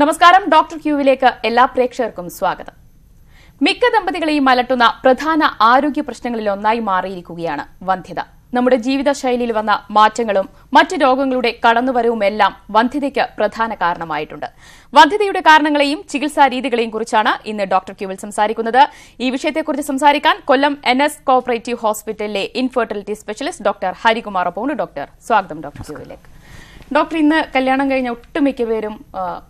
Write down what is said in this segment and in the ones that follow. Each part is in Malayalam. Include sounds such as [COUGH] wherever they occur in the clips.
നമസ്കാരം. ഡോക്ടർ ക്യൂവിലേക്ക് എല്ലാ പ്രേക്ഷകർക്കും സ്വാഗതം. മിക്ക ദമ്പതികളെയും അലട്ടുന്ന പ്രധാന ആരോഗ്യ പ്രശ്നങ്ങളിൽ ഒന്നായി മാറിയിരിക്കുകയാണ് വന്ധ്യത. നമ്മുടെ ജീവിതശൈലിയിൽ വന്ന മാറ്റങ്ങളും മറ്റ് രോഗങ്ങളുടെ കടന്നുവരവുമെല്ലാം വന്ധ്യതയ്ക്ക് പ്രധാന കാരണമായിട്ടുണ്ട്. വന്ധ്യതയുടെ കാരണങ്ങളെയും ചികിത്സാ രീതികളെയും കുറിച്ചാണ് ഇന്ന് ഡോക്ടർ ക്യൂവിൽ സംസാരിക്കുന്നത്. ഈ വിഷയത്തെക്കുറിച്ച് സംസാരിക്കാൻ കൊല്ലം എൻ എസ് കോഓപ്പറേറ്റീവ് ഹോസ്പിറ്റലിലെ ഇൻഫെർട്ടിലിറ്റി സ്പെഷ്യലിസ്റ്റ് ഡോക്ടർ ഹരികുമാർ ഒപ്പമുണ്ട്. ഡോക്ടർ സ്വാഗതം ഡോക്ടർ ക്യൂവിലേക്ക്. ഡോക്ടർ ഇന്ന് കല്യാണം കഴിഞ്ഞ ഒട്ടുമിക്ക പേരും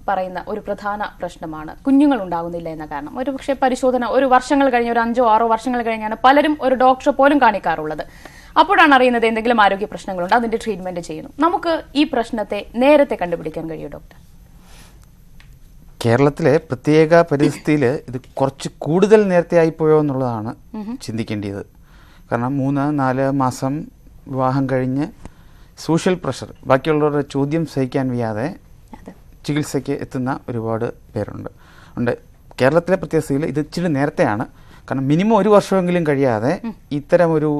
പറയുന്ന ഒരു പ്രധാന പ്രശ്നമാണ്. കുഞ്ഞുങ്ങൾ ഉണ്ടാകുന്നില്ല എന്ന കാരണം. ഒരു പക്ഷേ പരിശോധന ഒരു വർഷങ്ങൾ കഴിഞ്ഞ് ഒരു അഞ്ചോ ആറോ വർഷങ്ങൾ കഴിഞ്ഞാണ് പലരും ഒരു ഡോക്ടറെ പോലും കാണിക്കാറുള്ളത്. അപ്പോഴാണ് അറിയുന്നത് എന്തെങ്കിലും ആരോഗ്യ പ്രശ്നങ്ങളുണ്ട് അതിന്റെ ട്രീറ്റ്മെന്റ് ചെയ്യുന്നു. നമുക്ക് ഈ പ്രശ്നത്തെ നേരത്തെ കണ്ടുപിടിക്കാൻ കഴിയും ഡോക്ടർ? കേരളത്തിലെ പ്രത്യേക പരിസ്ഥിതിയിൽ ഇത് കുറച്ച് കൂടുതൽ നേരത്തെ ആയിപ്പോയോ എന്നുള്ളതാണ് ചിന്തിക്കേണ്ടത് കാരണം മൂന്ന് നാല് മാസം വിവാഹം കഴിഞ്ഞ് സോഷ്യൽ പ്രഷർ ബാക്കിയുള്ളവരുടെ ചോദ്യം സഹിക്കാൻ വയ്യാതെ ചികിത്സയ്ക്ക് എത്തുന്ന ഒരുപാട് പേരുണ്ട്. ഉണ്ട്. കേരളത്തിലെ പ്രത്യേകതയിൽ ഇത് ഇച്ചിരി നേരത്തെയാണ്. കാരണം മിനിമം ഒരു വർഷമെങ്കിലും കഴിയാതെ ഇത്തരം ഒരു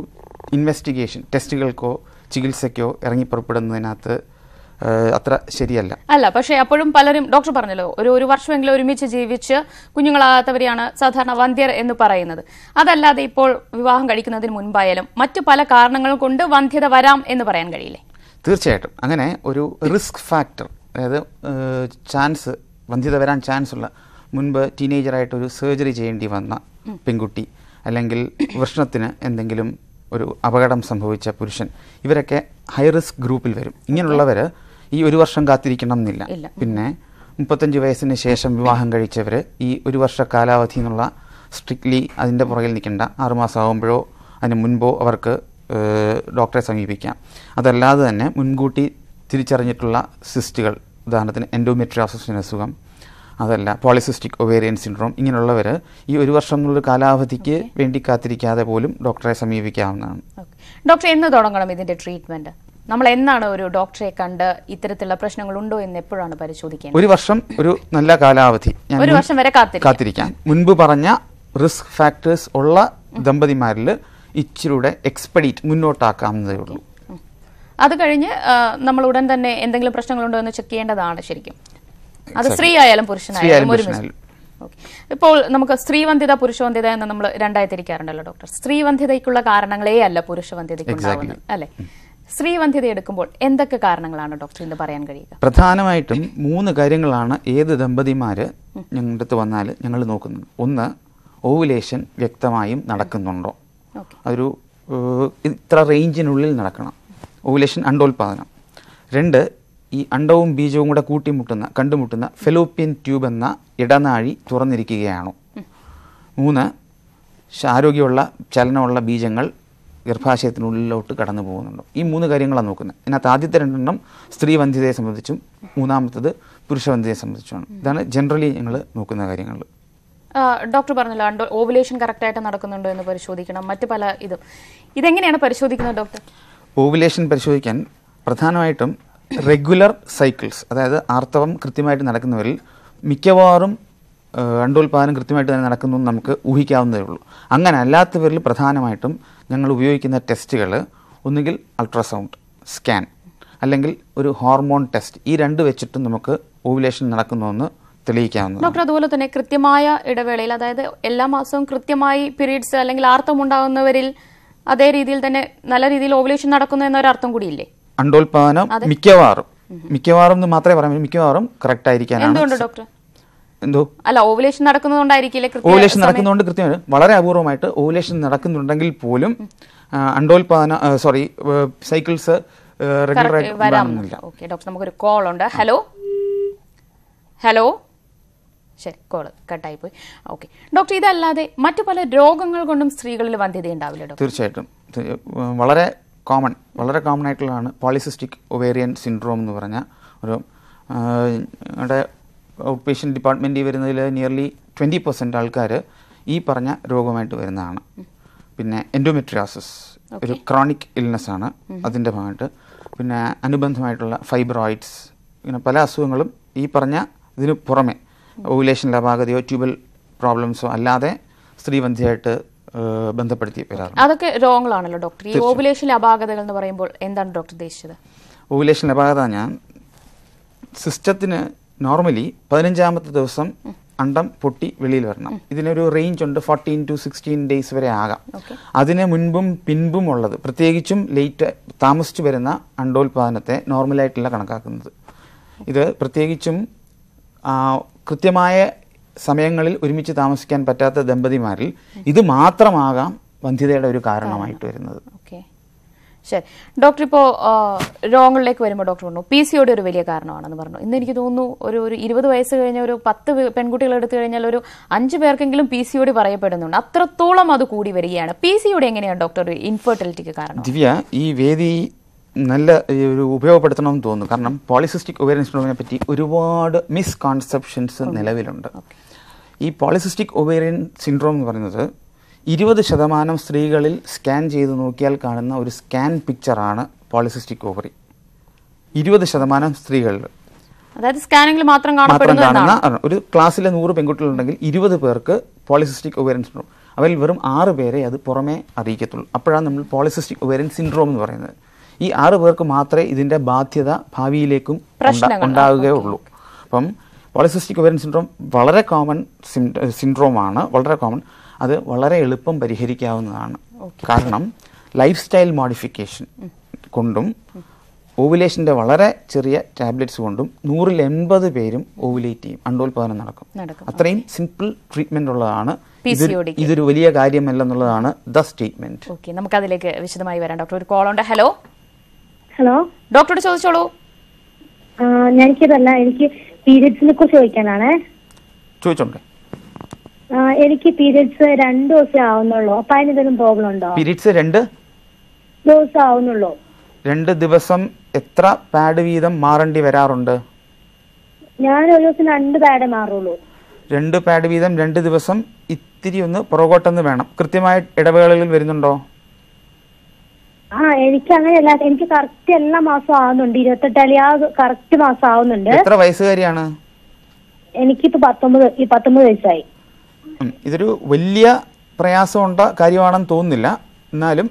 ഇൻവെസ്റ്റിഗേഷൻ ടെസ്റ്റുകൾക്കോ ചികിത്സയ്ക്കോ ഇറങ്ങി പുറപ്പെടുന്നതിനകത്ത് അത്ര ശരിയല്ല. അല്ല പക്ഷേ അപ്പോഴും പലരും ഡോക്ടർ പറഞ്ഞല്ലോ ഒരു ഒരു വർഷമെങ്കിലും ഒരുമിച്ച് ജീവിച്ച് കുഞ്ഞുങ്ങളാകാത്തവരെയാണ് സാധാരണ വന്ധ്യർ എന്ന് പറയുന്നത്. അതല്ലാതെ ഇപ്പോൾ വിവാഹം കഴിക്കുന്നതിന് മുൻപായാലും മറ്റു പല കാരണങ്ങൾ കൊണ്ട് വന്ധ്യത വരാം എന്ന് പറയാൻ കഴിയില്ലേ? തീർച്ചയായിട്ടും. അങ്ങനെ ഒരു റിസ്ക് ഫാക്ടർ അതായത് ചാൻസ് വന്ധ്യത വരാൻ ചാൻസ് ഉള്ള മുൻപ് ടീനേജറായിട്ട് ഒരു സർജറി ചെയ്യേണ്ടി വന്ന പെൺകുട്ടി അല്ലെങ്കിൽ വൃഷ്ണത്തിന് എന്തെങ്കിലും ഒരു അപകടം സംഭവിച്ച പുരുഷൻ ഇവരൊക്കെ ഹൈ റിസ്ക് ഗ്രൂപ്പിൽ വരും. ഇങ്ങനെയുള്ളവർ ഈ ഒരു വർഷം കാത്തിരിക്കണം എന്നില്ല പിന്നെ മുപ്പത്തഞ്ച് വയസ്സിന് ശേഷം വിവാഹം കഴിച്ചവർ ഈ ഒരു വർഷ കാലാവധി എന്നുള്ള സ്ട്രിക്ട്ലി അതിന്റെ പുറകിൽ നിൽക്കേണ്ട. ആറുമാസം ആകുമ്പോഴോ അതിന് മുൻപോ അവർക്ക് ഡോക്ടറെ സമീപിക്കാം. അതല്ലാതെ തന്നെ മുൻകൂട്ടി തിരിച്ചറിഞ്ഞിട്ടുള്ള സിസ്റ്റുകൾ ഉദാഹരണത്തിന് എൻഡോമെട്രിയോസിന് അസുഖം അതല്ല പോളിസിസ്റ്റിക് ഒവേറിയൻ സിൻഡ്രോം ഇങ്ങനെയുള്ളവർ ഈ ഒരു വർഷം എന്നുള്ള കാലാവധിക്ക് വേണ്ടി കാത്തിരിക്കാതെ പോലും ഡോക്ടറെ സമീപിക്കാവുന്നതാണ്. ഡോക്ടർ എന്ന് തുടങ്ങണം ഇതിന്റെ ട്രീറ്റ്മെന്റ് നമ്മൾ എന്നാണ് ഒരു ഡോക്ടറെ കണ്ട് ഇത്തരത്തിലുള്ള പ്രശ്നങ്ങൾ ഉണ്ടോ എന്ന് എപ്പോഴാണ് പരിശോധിക്കുന്നത് ഒരു വർഷം ഒരു നല്ല കാലാവധി ഒരു വർഷം വരെ. കാത്തിരിക്കാം. മുൻപ് പറഞ്ഞ റിസ്ക് ഫാക്ടേഴ്സ് ഉള്ള ദമ്പതിമാരിൽ ഇച്ചിരൂടെ എക്സ്പെഡിറ്റ് മുന്നോട്ടാക്കാവുന്നതേ ഉള്ളൂ. അത് കഴിഞ്ഞ് നമ്മൾ ഉടൻ തന്നെ എന്തെങ്കിലും പ്രശ്നങ്ങളുണ്ടോ എന്ന് ചെക്ക് ചെയ്യേണ്ടതാണ് ശരിക്കും. അത്. സ്ത്രീ ആയാലും പുരുഷനായാലും ഒരു. ഇപ്പോൾ നമുക്ക് സ്ത്രീവന്ധ്യത പുരുഷവന്ധ്യത എന്ന് നമ്മൾ രണ്ടായി തിരിക്കാറുണ്ടല്ലോ ഡോക്ടർ സ്ത്രീവന്ധ്യതയ്ക്കുള്ള കാരണങ്ങളേ അല്ല പുരുഷവന്ധ്യതയ്ക്ക് ഉണ്ടാവുന്നത്. അല്ലെ? സ്ത്രീവന്ധ്യത എടുക്കുമ്പോൾ എന്തൊക്കെ കാരണങ്ങളാണ് ഡോക്ടർ ഇന്ന് പറയാൻ കഴിയുക? പ്രധാനമായിട്ടും മൂന്ന് കാര്യങ്ങളാണ് ഏത് ദമ്പതിമാര് ഞങ്ങളുടെ അടുത്ത് വന്നാൽ ഞങ്ങൾ നോക്കുന്നത് ഒന്ന് ഓവുലേഷൻ വ്യക്തമായും നടക്കുന്നുണ്ടോ? അതൊരു ഇത്ര റേഞ്ചിനുള്ളിൽ നടക്കണം. ഓവുലേഷൻ അണ്ടോൽപാദനം. രണ്ട് ഈ അണ്ടവും ബീജവും കൂടെ കൂട്ടിമുട്ടുന്ന കണ്ടുമുട്ടുന്ന ഫെലോപ്പിയൻ ട്യൂബ് എന്ന ഇടനാഴി തുറന്നിരിക്കുകയാണോ. മൂന്ന് ആരോഗ്യമുള്ള ചലനമുള്ള ബീജങ്ങൾ ഗർഭാശയത്തിനുള്ളിലോട്ട് കടന്നു പോകുന്നുണ്ടോ. ഈ മൂന്ന് കാര്യങ്ങളാണ് നോക്കുന്നത്. ഇതിനകത്ത് ആദ്യത്തെ രണ്ടെണ്ണം സ്ത്രീ വന്ധ്യതയെ സംബന്ധിച്ചും മൂന്നാമത്തത് പുരുഷവന്ധ്യതയെ സംബന്ധിച്ചുമാണ്. ഇതാണ് ജനറലി ഞങ്ങൾ നോക്കുന്ന കാര്യങ്ങൾ ഡോക്ടർ പറഞ്ഞല്ലോ ഓവുലേഷൻ കറക്റ്റ് ആയിട്ട് നടക്കുന്നുണ്ടോ എന്ന് പരിശോധിക്കണം മറ്റു പല ഇതും. ഇതെങ്ങനെയാണ് പരിശോധിക്കുന്നത് ഡോക്ടർ? ഓവുലേഷൻ പരിശോധിക്കാൻ പ്രധാനമായിട്ടും റെഗുലർ സൈക്കിൾസ് അതായത് ആർത്തവം കൃത്യമായിട്ട് നടക്കുന്നവരിൽ മിക്കവാറും അണ്ടോൽപാദനം കൃത്യമായിട്ട് തന്നെ നടക്കുന്നു നമുക്ക് ഊഹിക്കാവുന്നതേ ഉള്ളൂ. അങ്ങനെ അല്ലാത്തവരിൽ പ്രധാനമായിട്ടും ഞങ്ങൾ ഉപയോഗിക്കുന്ന ടെസ്റ്റുകൾ ഒന്നുകിൽ അൾട്രാസൗണ്ട് സ്കാൻ അല്ലെങ്കിൽ ഒരു ഹോർമോൺ ടെസ്റ്റ് ഈ രണ്ട് വെച്ചിട്ടും നമുക്ക് ഓവുലേഷൻ നടക്കുന്നുവെന്ന് തെളിയിക്കാവുന്നതാണ് ഡോക്ടർ അതുപോലെ തന്നെ കൃത്യമായ ഇടവേളയിൽ അതായത് എല്ലാ മാസവും കൃത്യമായി പീരീഡ്സ് അല്ലെങ്കിൽ ആർത്തം ഉണ്ടാകുന്നവരിൽ അതേ രീതിയിൽ തന്നെ നല്ല രീതിയിൽ ഓവുലേഷൻ നടക്കുന്നു എന്നൊരർത്ഥം കൂടിയില്ലേ? അണ്ടോൽപാദനം മിക്കവാറും. മിക്കവാറും എന്ന് മാത്രമേ പറയാൻ. മിക്കവാറും കറക്റ്റ് ആയിരിക്കാനാണ് എന്തുകൊണ്ട് ഡോക്ടർ? എന്തോ? അല്ല ഓവുലേഷൻ നടക്കുന്നതുകൊണ്ടായിരിക്കില്ലേ ഓവുലേഷൻ നടക്കുന്നതുകൊണ്ട് കൃത്യമായി വളരെ അപൂർവമായിട്ട് ഓവുലേഷൻ നടക്കുന്നുണ്ടെങ്കിൽ പോലും അണ്ടോൽപാദന സോറി സൈക്കിൾസ് റെഗുലർ ആയിട്ട് ഓക്കെ ഡോക്ടർ നമുക്കൊരു കോൾ ഉണ്ട്. ഹലോ ഹലോ ശരി കോൾ കട്ടായി പോയി ഓക്കെ. ഡോക്ടർ ഇതല്ലാതെ മറ്റു പല രോഗങ്ങൾ കൊണ്ടും സ്ത്രീകളിൽ വന്ധ്യത ഉണ്ടാവില്ല ഡോക്ടർ? തീർച്ചയായിട്ടും. വളരെ കോമൺ വളരെ കോമൺ ആയിട്ടുള്ളതാണ് പോളിസിസ്റ്റിക് ഒവേറിയൻ സിൻഡ്രോം എന്ന് പറഞ്ഞ ഒരു നമ്മുടെ ഞങ്ങളുടെ ഔട്ട് പേഷ്യന്റ് ഡിപ്പാർട്ട്മെന്റിൽ വരുന്നതിൽ നിയർലി ട്വന്റി പെർസെന്റ് ആൾക്കാർ ഈ പറഞ്ഞ രോഗമായിട്ട് വരുന്നതാണ്. പിന്നെ എൻഡോമെട്രിയാസിസ് ഒരു ക്രോണിക് ഇൽനെസ് ആണ് അതിന്റെ ഭാഗമായിട്ട്. പിന്നെ അനുബന്ധമായിട്ടുള്ള ഫൈബ്രോയിഡ്സ് ഇങ്ങനെ പല അസുഖങ്ങളും ഈ പറഞ്ഞ ഇതിന് പുറമെ ഓവുലേഷൻ അപാകതയോ ട്യൂബൽ പ്രോബ്ലംസോ അല്ലാതെ സ്ത്രീവന്ധ്യയായിട്ട് ബന്ധപ്പെടുത്തി വരാറ് അതൊക്കെ രോഗങ്ങളാണല്ലോ ഡോക്ടർ ഈ ഓവുലേഷൻ അപാകതകൾ എന്ന് പറയുമ്പോൾ എന്താണ് ഡോക്ടർ ഉദ്ദേശിച്ചത്? ഓവുലേഷൻ അപാകത ഞാൻ സിസ്റ്റത്തിന് നോർമലി പതിനഞ്ചാമത്തെ ദിവസം അണ്ടം പൊട്ടി വെളിയിൽ വരണം. ഇതിനൊരു റേഞ്ച് ഉണ്ട് ഫോർട്ടീൻ ടു സിക്സ്റ്റീൻ ഡേയ്സ് വരെ ആകാം. അതിന് മുൻപും പിൻപും ഉള്ളത് പ്രത്യേകിച്ചും ലേറ്റ് താമസിച്ചു വരുന്ന അണ്ടോൽപാദനത്തെ നോർമലായിട്ടല്ല കണക്കാക്കുന്നത്. ഇത് പ്രത്യേകിച്ചും കൃത്യമായ സമയങ്ങളിൽ ഒരുമിച്ച് താമസിക്കാൻ പറ്റാത്ത ദമ്പതിമാരിൽ ഇത് മാത്രമാകാം വന്ധ്യതയുടെ ഒരു കാരണമായിട്ട് വരുന്നത്. ഓക്കെ. ശരി. ഡോക്ടർ ഇപ്പോൾ രോഗങ്ങളിലേക്ക് വരുമ്പോൾ ഡോക്ടർ പറഞ്ഞു പി സി ഒരു വലിയ കാരണമാണെന്ന് പറഞ്ഞു. ഇന്ന് എനിക്ക് തോന്നുന്നു ഒരു ഒരു ഇരുപത് വയസ്സ് കഴിഞ്ഞ ഒരു പത്ത് പെൺകുട്ടികൾ എടുത്തു കഴിഞ്ഞാൽ ഒരു അഞ്ച് പേർക്കെങ്കിലും പി സി ഒടി പറയപ്പെടുന്നുണ്ട്. അത്രത്തോളം അത് കൂടി വരികയാണ്. പി സി ഒടി എങ്ങനെയാണ് ഡോക്ടർ ഇൻഫെർട്ടിലിറ്റിക്ക് കാരണം ദിവ്യ ഈ വേദി നല്ല ഒരു ഉപയോഗപ്പെടുത്തണം എന്ന് തോന്നുന്നു. കാരണം പോളിസിസ്റ്റിക് ഒവേറിയൻ സിൻഡ്രോമിനെ പറ്റി ഒരുപാട് മിസ്കൺസെപ്ഷൻസ് നിലവിലുണ്ട്. ഈ പോളിസിസ്റ്റിക് ഒവേറിയൻ സിൻഡ്രോം എന്ന് പറയുന്നത് ഇരുപത് ശതമാനം സ്ത്രീകളിൽ സ്കാൻ ചെയ്ത് നോക്കിയാൽ കാണുന്ന ഒരു സ്കാൻ പിക്ചറാണ് പോളിസിസ്റ്റിക് ഓവറി ഇരുപത് ശതമാനം സ്ത്രീകളിൽ. അതായത് സ്കാനിങ്ങിൽ മാത്രം കാണുന്ന ഒരു ക്ലാസ്സിലെ നൂറ് പെൺകുട്ടികളുണ്ടെങ്കിൽ ഇരുപത് പേർക്ക് പോളിസിസ്റ്റിക് ഒവേറിയൻ സിൻഡ്രോം അവരിൽ വെറും ആറ് പേരെ അത് പുറമേ അറിയിക്കത്തുള്ളൂ. അപ്പോഴാണ് നമ്മൾ പോളിസിസ്റ്റിക് ഒവേറിയൻ സിൻഡ്രോം എന്ന് പറയുന്നത്. ഈ ആറ് പേർക്ക് മാത്രമേ ഇതിന്റെ ബാധ്യത ഭാവിയിലേക്കും ഉണ്ടാവുകയുള്ളൂ. അപ്പം പോളിസിസ്റ്റിക് ഒവേറിയൻ സിൻഡ്രോം വളരെ കോമൺ സിൻഡ്രോമാണ് വളരെ കോമൺ അത് വളരെ എളുപ്പം പരിഹരിക്കാവുന്നതാണ്. കാരണം ലൈഫ് സ്റ്റൈൽ മോഡിഫിക്കേഷൻ കൊണ്ടും ഓവുലേഷന്റെ വളരെ ചെറിയ ടാബ്ലറ്റ്സ് കൊണ്ടും നൂറിൽ എൺപത് പേരും ഓവുലേറ്റ് ചെയ്യും. അണ്ടോൽപാദനം നടക്കും. അത്രയും സിമ്പിൾ ട്രീറ്റ്മെന്റ് ഉള്ളതാണ്. ഇതൊരു- വലിയ കാര്യമല്ലെന്നുള്ളതാണ് ദ സ്റ്റേറ്റ്മെന്റ് ഓക്കെ നമുക്ക് അതിലേക്ക് വിശദമായി വരാം. ഡോക്ടർ ഒരു കോൾ ഉണ്ട്. Hello hello? ഡോക്ടറോട് ചോദിച്ചോളൂ. എനിക്കിതല്ല എനിക്ക് പീരിയഡ്സിനെ കുറിച്ച് ചോദിക്കാനാണേ. ചോദിച്ചോണ്ടേ എനിക്ക് പീരിയഡ്സ് രണ്ട് ദിവസം ആവുന്നുള്ളൂ. അപ്പൊ അതിന് എന്തെങ്കിലും പ്രോബ്ലം ഉണ്ടോ? പീരിയഡ്സ് രണ്ട്? ദിവസം ആവുന്നുള്ളൂ. രണ്ട് ദിവസം എത്ര പാഡ് വീതം മാറേണ്ടി വരാറുണ്ട്? ഞാൻ ഒരു ദിവസം രണ്ട് പാഡ് മാറുള്ളൂ. രണ്ട് പാഡ് വീതം രണ്ട് ദിവസം ഇത്തിരി ഒന്ന് പുറകോട്ടെന്ന് വേണം. കൃത്യമായ ഇടവേളകളിൽ വരുന്നുണ്ടോ? ആ എനിക്ക് അങ്ങനെയല്ല എനിക്ക് കറക്റ്റ് എല്ലാ മാസവും ആവുന്നുണ്ട്. ഇരുപത്തെട്ടാലി ആ കറക്റ്റ് മാസം ആവുന്നുണ്ട്. എത്ര വയസ്സുകാരിയാണ്? എനിക്കിപ്പോ പത്തൊമ്പത് ഈ പത്തൊമ്പത് വയസ്സായി. ഇതൊരു വലിയ പ്രയാസമുണ്ട കാര്യമാണെന്ന് തോന്നുന്നില്ല. എന്നാലും.